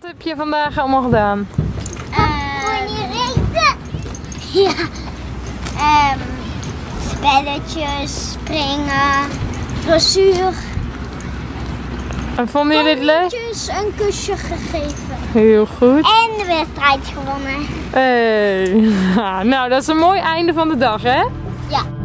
Wat heb je vandaag allemaal gedaan? Eh, ja. Ehm, spelletjes, springen, dressuur. En vonden jullie het leuk? Spelletjes, een kusje gegeven. Heel goed. En de wedstrijd gewonnen. Hey. Nou, dat is een mooi einde van de dag, hè? Ja.